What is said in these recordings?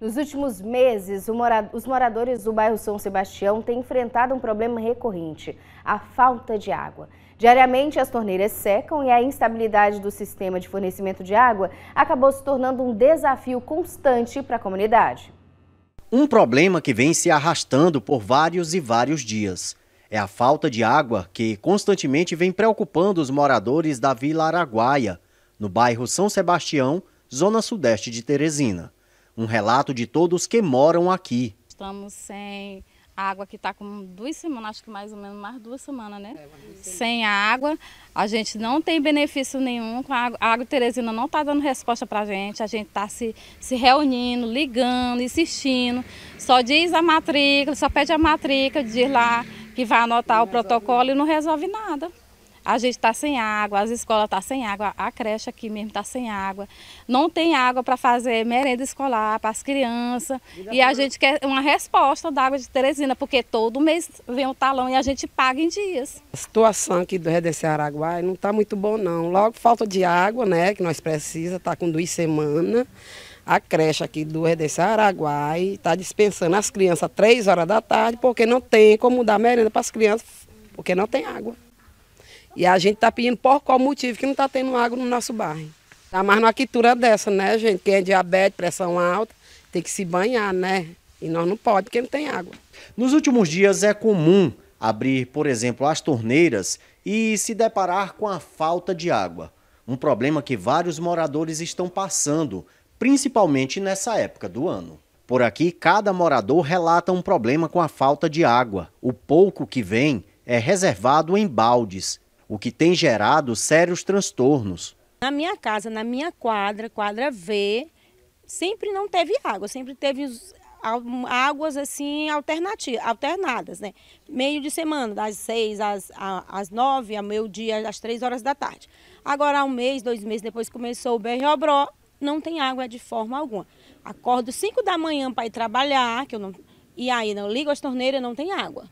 Nos últimos meses, os moradores do bairro São Sebastião têm enfrentado um problema recorrente, a falta de água. Diariamente, as torneiras secam e a instabilidade do sistema de fornecimento de água acabou se tornando um desafio constante para a comunidade. Um problema que vem se arrastando por vários e vários dias. É a falta de água que constantemente vem preocupando os moradores da Vila Araguaia, no bairro São Sebastião, zona sudeste de Teresina. Um relato de todos que moram aqui. Estamos sem água que está com duas semanas, acho que mais ou menos mais duas semanas, né? Sem água, a gente não tem benefício nenhum, a água, a água Teresina não está dando resposta para a gente, a gente está se, se reunindo, ligando, insistindo, só diz a matrícula, só pede a matrícula, diz lá que vai anotar o protocolo e não resolve nada. A gente está sem água, as escolas estão tá sem água, a creche aqui mesmo está sem água. Não tem água para fazer merenda escolar para as crianças. E a gente quer uma resposta da água de Teresina, porque todo mês vem o talão e a gente paga em dias. A situação aqui do Redencer Araguai não está muito bom não. Logo falta de água, né, que nós precisamos, está com duas semanas. A creche aqui do Redencer Araguai está dispensando as crianças três horas da tarde, porque não tem como dar merenda para as crianças, porque não tem água. E a gente está pedindo por qual motivo que não está tendo água no nosso bairro. Tá mais numa quitura dessa, né, gente? Quem é diabetes, pressão alta, tem que se banhar, né? E nós não pode porque não tem água. Nos últimos dias é comum abrir, por exemplo, as torneiras e se deparar com a falta de água. Um problema que vários moradores estão passando, principalmente nessa época do ano. Por aqui, cada morador relata um problema com a falta de água. O pouco que vem é reservado em baldes o que tem gerado sérios transtornos. Na minha casa, na minha quadra, quadra V, sempre não teve água, sempre teve águas assim alternativas, alternadas, né? Meio de semana, das seis às, às nove, ao meio dia, às três horas da tarde. Agora, um mês, dois meses depois começou o BROBRO, não tem água de forma alguma. Acordo cinco da manhã para ir trabalhar, que eu não, e aí não ligo as torneiras, não tem água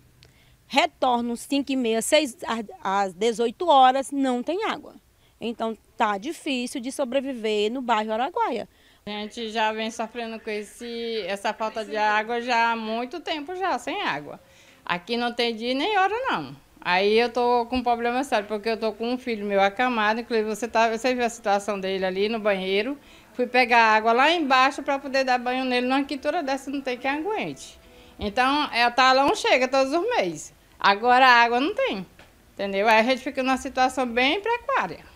retorno 5 e meia, 6 às 18 horas, não tem água. Então tá difícil de sobreviver no bairro Araguaia. A gente já vem sofrendo com esse, essa falta de água já há muito tempo já, sem água. Aqui não tem dia nem hora não. Aí eu tô com um problema sério, porque eu tô com um filho meu acamado, inclusive você, tá, você viu a situação dele ali no banheiro. Fui pegar água lá embaixo para poder dar banho nele, numa quintura dessa não tem quem aguente. Então, é, o talão chega todos os meses. Agora a água não tem, entendeu? Aí a gente fica numa situação bem precária.